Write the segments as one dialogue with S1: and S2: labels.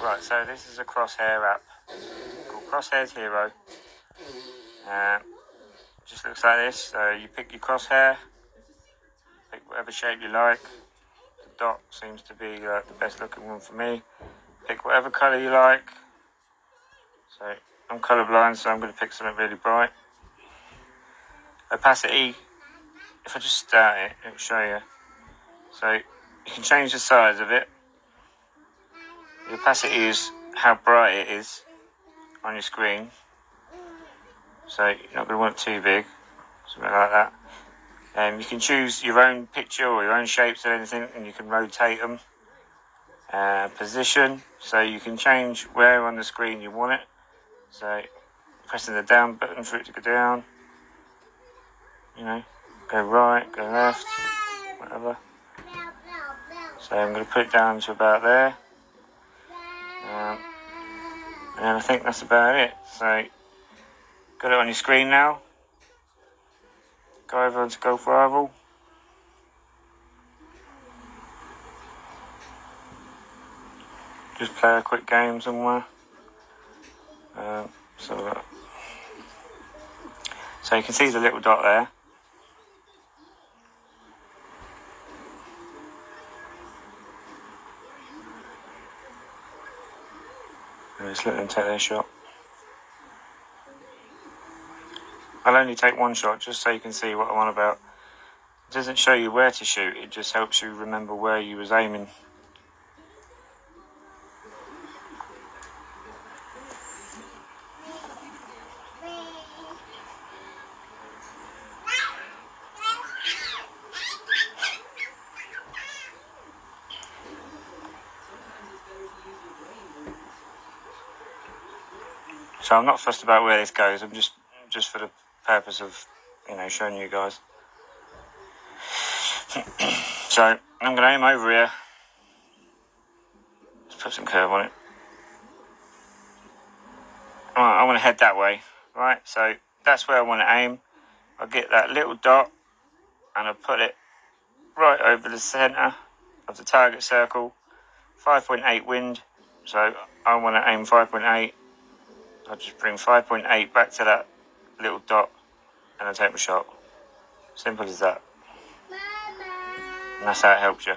S1: Right, so this is a crosshair app called Crosshairs Hero. Um, just looks like this. So you pick your crosshair, pick whatever shape you like. The dot seems to be uh, the best looking one for me. Pick whatever colour you like. So I'm colourblind, so I'm going to pick something really bright. Opacity, if I just start it, it'll show you. So you can change the size of it. Opacity is how bright it is on your screen. So you're not going to want it too big, something like that. Um, you can choose your own picture or your own shapes or anything, and you can rotate them. Uh, position, so you can change where on the screen you want it. So pressing the down button for it to go down. You know, go right, go left, whatever. So I'm going to put it down to about there. Um, and I think that's about it. So, got it on your screen now. Go over to Golf Rival. Just play a quick game somewhere. Um, so, uh, so you can see the little dot there. Let's let them take their shot. I'll only take one shot just so you can see what I'm on about. It doesn't show you where to shoot, it just helps you remember where you was aiming. So I'm not fussed about where this goes. I'm just just for the purpose of you know showing you guys. so I'm going to aim over here. Let's put some curve on it. Right, I want to head that way. Right, so that's where I want to aim. I'll get that little dot and I'll put it right over the centre of the target circle. 5.8 wind, so I want to aim 5.8 I'll just bring 5.8 back to that little dot and I'll take my shot. Simple as that. And that's how it helps you.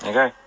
S1: There you go.